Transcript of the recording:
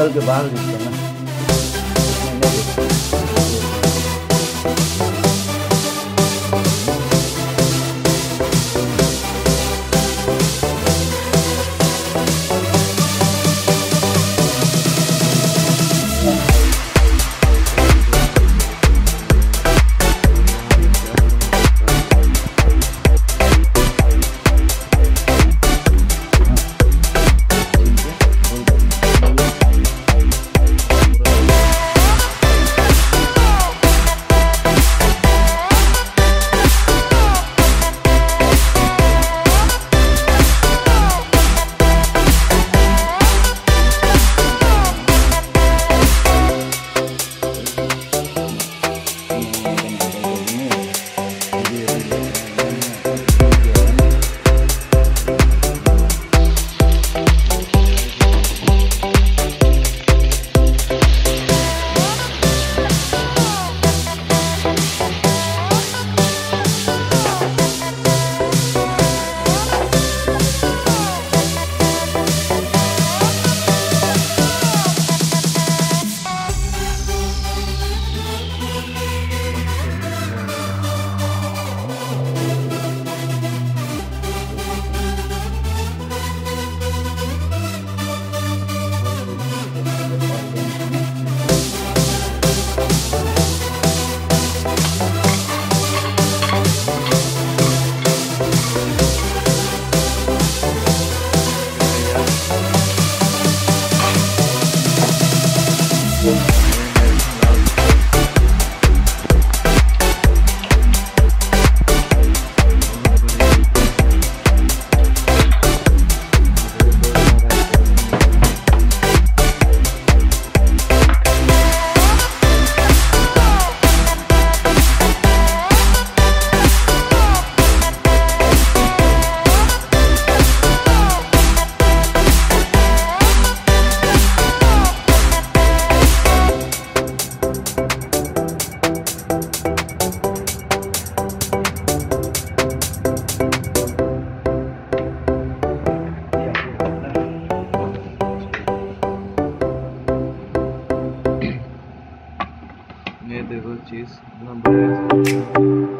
निकल के बाहर निकलना। चीज़ बढ़िया